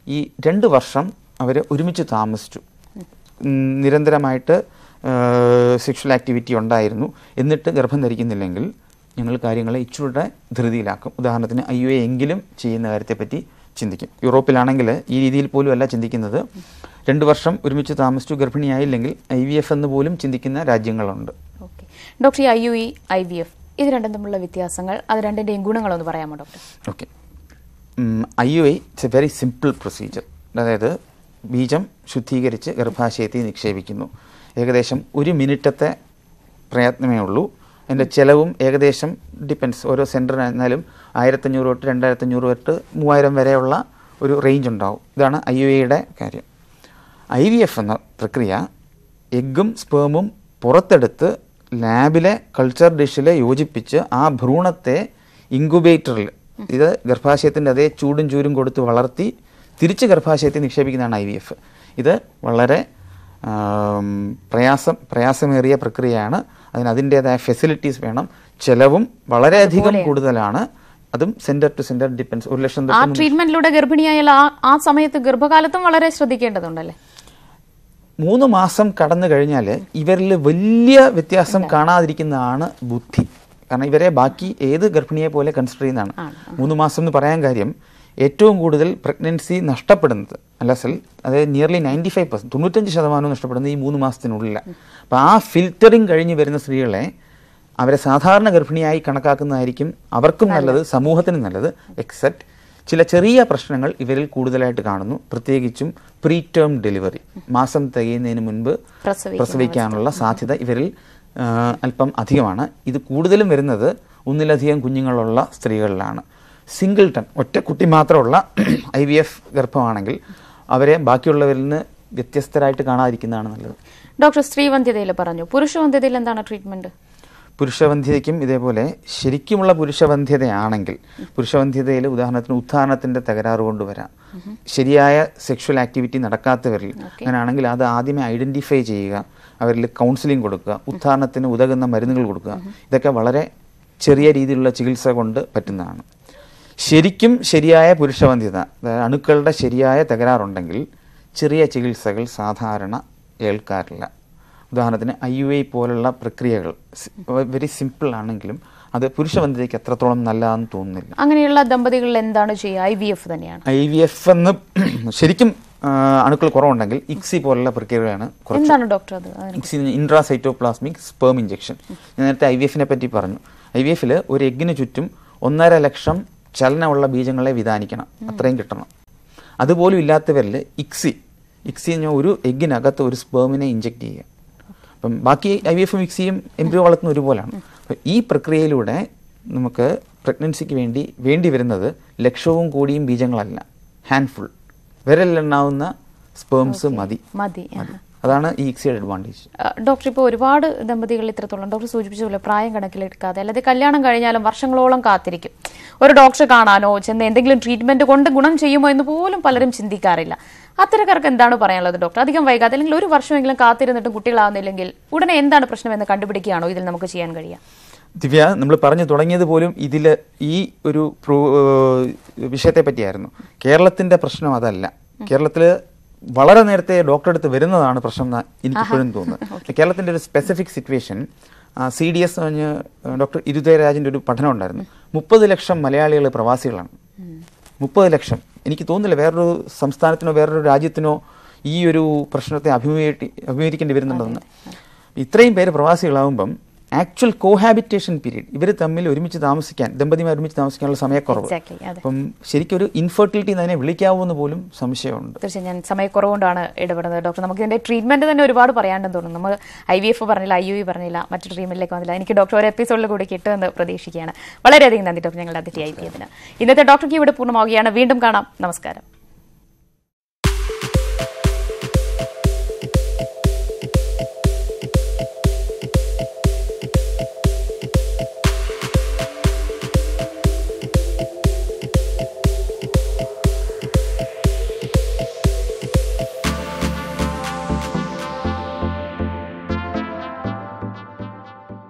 ഈ രണ്ട് വർഷം അവർ ഒരുമിച്ച് താമസിച്ചു. നിരന്തരമായിട്ട് സെക്ഷൽ ആക്ടിവിറ്റി ഉണ്ടായിരുന്നു. എന്നിട്ട് ഗർഭം ധരിക്കുന്നില്ലെങ്കിൽ ഞങ്ങൾ കാര്യങ്ങളെ ഇച്ചിരൂടെ ധൃതിയിലാക്കും. ഉദാഹരണത്തിന് ഐ യു എങ്കിലും ചെയ്യുന്ന കാര്യത്തെപ്പറ്റി ചിന്തിക്കും. യൂറോപ്പിലാണെങ്കിൽ ഈ രീതിയിൽ പോലും അല്ല ചിന്തിക്കുന്നത്. രണ്ട് വർഷം ഒരുമിച്ച് താമസിച്ചു ഗർഭിണിയായില്ലെങ്കിൽ ഐ വി എഫ് എന്ന് പോലും ചിന്തിക്കുന്ന രാജ്യങ്ങളുണ്ട്. Doctor I U I I V F ഇത് രണ്ടും തമ്മിലുള്ള വ്യത്യാസങ്ങൾ അത് രണ്ടിന്റെയും ഗുണങ്ങളൊന്ന് പറയാമോ doctor? Okay. I U I it's a very simple procedure അതായത് ബീജം ശുദ്ധീകരിച്ച് ഗർഭാശയത്തിൽ നിക്ഷേപിക്കുന്നു. ഏകദേശം ഒരു മിനിറ്റത്തെ പ്രയത്നമേ ഉള്ളൂ. അതിന്റെ ചിലവും ഏകദേശം ഡിപ്പെൻസ് ഓരോ സെന്ററിനായിരുന്നാലും ആയിരത്തഞ്ഞൂറ് തൊട്ട് രണ്ടായിരത്തഞ്ഞൂറ് തൊട്ട് മൂവായിരം വരെയുള്ള ഒരു റേഞ്ച് ഉണ്ടാവും. ഇതാണ് ഐ യു എയുടെ കാര്യം. ഐ വി എഫ് എന്ന പ്രക്രിയ എഗ്ഗും സ്പേമും പുറത്തെടുത്ത് ലാബിലെ കൾച്ചർ ഡിഷിൽ യോജിപ്പിച്ച് ആ ഭ്രൂണത്തെ ഇൻക്യുബേറ്ററിൽ ഇത് ഗർഭാശയത്തിന്റെ അതേ ചൂടും ചൂരും കൊടുത്ത് വളർത്തി തിരിച്ച് ഗർഭാശയത്തിൽ നിക്ഷേപിക്കുന്നതാണ് ഐ വി എഫ് ഇത് വളരെ പ്രയാസം പ്രയാസമേറിയ പ്രക്രിയയാണ്. അതിന് അതിന്റേതായ ഫെസിലിറ്റീസ് വേണം. ചെലവും വളരെയധികം കൂടുതലാണ്. അതും സെന്റർ ടു സെന്റർ ഡിപ്പെൻസ് ഒരു ലക്ഷം ആ ട്രീറ്റ്മെന്റിലൂടെ ഗർഭിണിയായാൽ ആ സമയത്ത് ഗർഭകാലത്തും വളരെ ശ്രദ്ധിക്കേണ്ടതുണ്ടല്ലേ? മൂന്ന് മാസം കടന്നു കഴിഞ്ഞാൽ ഇവരിൽ വലിയ വ്യത്യാസം കാണാതിരിക്കുന്നതാണ് ബുദ്ധി. കാരണം ഇവരെ ബാക്കി ഏത് ഗർഭിണിയെ പോലെ കൺസിഡർ ചെയ്യുന്നതാണ്. മൂന്ന് മാസം എന്ന് പറയാൻ കാര്യം ഏറ്റവും കൂടുതൽ പ്രഗ്നൻസി നഷ്ടപ്പെടുന്നത്. അല്ല സെൽ അതായത് നിയർലി നയന്റി ഫൈവ് പെർസെന്റ് തൊണ്ണൂറ്റഞ്ച് ശതമാനവും നഷ്ടപ്പെടുന്നത് ഈ മൂന്ന് മാസത്തിനുള്ളിലാണ് അപ്പോൾ ആ ഫിൽറ്ററിങ് കഴിഞ്ഞ് വരുന്ന സ്ത്രീകളെ അവരെ സാധാരണ ഗർഭിണിയായി കണക്കാക്കുന്നതായിരിക്കും അവർക്കും നല്ലത്. സമൂഹത്തിനും നല്ലത് എക്സെപ്റ്റ് ചില ചെറിയ പ്രശ്നങ്ങൾ ഇവരിൽ കൂടുതലായിട്ട് കാണുന്നു. പ്രത്യേകിച്ചും പ്രീ ടേം ഡെലിവറി മാസം തികയുന്നതിന് മുൻപ് പ്രസവിക്കാനുള്ള സാധ്യത ഇവരിൽ അല്പം അധികമാണ്. ഇത് കൂടുതലും വരുന്നത് ഒന്നിലധികം കുഞ്ഞുങ്ങളുള്ള സ്ത്രീകളിലാണ്. സിംഗിൾ ടൺ ഒറ്റ കുട്ടി മാത്രമുള്ള ഐ വി എഫ് ഗർഭമാണെങ്കിൽ അവരെ ബാക്കിയുള്ളവരിൽ നിന്ന് വ്യത്യസ്തരായിട്ട് കാണാതിരിക്കുന്നതാണ് നല്ലത്. ഡോക്ടർ സ്ത്രീവന്ധ്യതയിൽ പറഞ്ഞു. പുരുഷവന്ധ്യതയിൽ എന്താണ് ട്രീറ്റ്മെന്റ് പുരുഷവന്ധ്യതയ്ക്കും ഇതേപോലെ ശരിക്കുമുള്ള പുരുഷവന്ധ്യതയാണെങ്കിൽ പുരുഷവന്ധ്യതയിൽ ഉദാഹരണത്തിന് ഉത്ഥാനത്തിന്റെ തകരാറ് കൊണ്ടുവരാം ശരിയായ സെക്ഷൽ ആക്ടിവിറ്റി നടക്കാത്തവരിൽ അങ്ങനെയാണെങ്കിൽ അത് ആദ്യമേ ഐഡന്റിഫൈ ചെയ്യുക അവരിൽ കൗൺസിലിംഗ് കൊടുക്കുക ഉത്ഥാനത്തിന് ഉതകുന്ന മരുന്നുകൾ കൊടുക്കുക. ഇതൊക്കെ വളരെ ചെറിയ രീതിയിലുള്ള ചികിത്സ കൊണ്ട് പറ്റുന്നതാണ്. ശരിക്കും ശരിയായ പുരുഷവന്ധ്യത അതായത് അണുക്കളുടെ ശരിയായ തകരാറുണ്ടെങ്കിൽ ചെറിയ ചികിത്സകൾ സാധാരണ ഏൽക്കാറില്ല. ഉദാഹരണത്തിന് ഐ യു ഐ പോലുള്ള പ്രക്രിയകൾ. വെരി സിമ്പിൾ ആണെങ്കിലും അത് പുരുഷ ബന്ധത്തേക്ക് എത്രത്തോളം നല്ലതാണെന്ന് തോന്നുന്നില്ല. അങ്ങനെയുള്ള ദമ്പതികളിൽ എന്താണ് ചെയ്യുക? ഐ വി എഫ് തന്നെയാണ്. ഐ വി എഫ് എന്ന് [CLEARS THROAT] ശരിക്കും അണുക്കൾ കുറവുണ്ടെങ്കിൽ ഇക്സി പോലുള്ള പ്രക്രിയകളാണ് എന്താണ് doctor ICSI intracytoplasmic sperm injection. ഞാൻ നേരത്തെ ഐ വി എഫിനെ പറ്റി പറഞ്ഞു. ഐ വി എഫിൽ ഒരു എഗ്ഗിന് ചുറ്റും ഒന്നര ലക്ഷം ചലനമുള്ള ബീജങ്ങളെ വിധാനിക്കണം. അത്രയും കിട്ടണം. അതുപോലും ഇല്ലാത്തവരിൽ ഇക്സി ഇക്സി ഒരു എഗ്ഗിനകത്ത് ഒരു സ്പേമിനെ ഇഞ്ചെക്ട് ചെയ്യുക. അപ്പം ബാക്കി ഐ വി എഫും മിക്സിയും എംബ്രിയോ വളർത്തുന്ന ഒരുപോലാണ്. അപ്പം ഈ പ്രക്രിയയിലൂടെ നമുക്ക് പ്രഗ്നൻസിക്ക് വേണ്ടി വേണ്ടി വരുന്നത് ലക്ഷവും കോടിയും ബീജങ്ങളല്ല. ഹാൻഡ്ഫുൾ. വിരലിലെണ്ണാവുന്ന സ്പേംസ് മതി. മതി അതാണ് ഈ ഇക്സിയുടെ അഡ്വാന്റേജ്. ഡോക്ടർ ഇപ്പോൾ ഒരുപാട് ദമ്പതികൾ ഇത്രത്തോളം ഡോക്ടർ സൂചിപ്പിച്ച പോലെ പ്രായം കണക്കിലെടുക്കാതെ അല്ലാതെ കല്യാണം കഴിഞ്ഞാലും വർഷങ്ങളോളം കാത്തിരിക്കും. ഒരു ഡോക്ടറെ കാണാനോ ചെന്ന് എന്തെങ്കിലും ട്രീറ്റ്മെന്റ് കൊണ്ട് ഗുണം ചെയ്യുമോ എന്ന് പോലും പലരും ചിന്തിക്കാറില്ല. അത്തരക്കാർക്ക് എന്താണ് പറയാനുള്ളത് ഡോക്ടർ അധികം വൈകാതെ അല്ലെങ്കിൽ ഒരു വർഷമെങ്കിലും കാത്തിരുന്നിട്ടും കുട്ടികളാവുന്നില്ലെങ്കിൽ ഉടനെ എന്താണ് പ്രശ്നം എന്ന് കണ്ടുപിടിക്കുകയാണോ ഇതിൽ നമുക്ക് ചെയ്യാൻ കഴിയുക? ദിവ്യ നമ്മൾ പറഞ്ഞു തുടങ്ങിയത് പോലും ഇതിൽ ഈ ഒരു വിഷയത്തെ പറ്റിയായിരുന്നു. കേരളത്തിന്റെ പ്രശ്നം അതല്ല. കേരളത്തിൽ വളരെ നേരത്തെ ഡോക്ടറെ അടുത്ത് വരുന്നതാണ് പ്രശ്നം എന്ന് എനിക്കിപ്പോഴും തോന്നുന്നത്. [LAUGHS] കേരളത്തിന്റെ ഒരു specific situation C D S പറഞ്ഞ് ഡോക്ടർ ഇരുദയരാജിന്റെ ഒരു പഠനം ഉണ്ടായിരുന്നു. മുപ്പത് ലക്ഷം മലയാളികൾ പ്രവാസികളാണ്. മുപ്പത് ലക്ഷം. എനിക്ക് തോന്നുന്നില്ല വേറൊരു സംസ്ഥാനത്തിനോ വേറൊരു രാജ്യത്തിനോ ഈ ഒരു പ്രശ്നത്തെ അഭിമുഖീകരി അഭിമുഖീകരിക്കേണ്ടി വരുന്നുണ്ടെന്ന്. ഇത്രയും പേര് പ്രവാസികളാവുമ്പം ആക്ച്വൽ കോഹാബിറ്റേഷൻ പീരീഡ് ഇവർ തമ്മിൽ ഒരുമിച്ച് താമസിക്കാൻ ദമ്പതിമാർ ഒരുമിച്ച് താമസിക്കാനുള്ള സമയക്കുറവ്. അപ്പം ശരിക്കും ഒരു ഇൻഫെർട്ടിലിറ്റി തന്നെ അതിനെ വിളിക്കാവൂന്ന് പോലും സംശയമുണ്ട്. തീർച്ചയായും ഞാൻ സമയക്കുറവുകൊണ്ടാണ് ഇടപെടുന്നത്. ഡോക്ടർ നമുക്ക് ഇതിന്റെ ട്രീറ്റ്മെന്റ് തന്നെ ഒരുപാട് പറയാണ്ടെന്ന് തോന്നുന്നു. നമ്മൾ ഐ വി എഫ് പറഞ്ഞില്ല ഐ യു വി പറഞ്ഞില്ല മറ്റു ട്രീറ്റ്മെന്റിലേക്ക് വന്നില്ല. എനിക്ക് ഡോക്ടർ ഒരു എപ്പിസോഡിൽ കൂടി കിട്ടുമെന്ന് പ്രതീക്ഷിക്കുകയാണ്. വളരെയധികം നന്ദി ഡോക്ടർ ഞങ്ങളുടെ അതിഥിയായി ഇന്നത്തെ ഡോക്ടർക്ക് ഇവിടെ പൂർണമാവുകയാണ്. വീണ്ടും കാണാം. നമസ്കാരം.